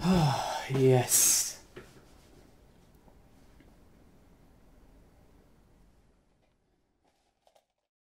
yes.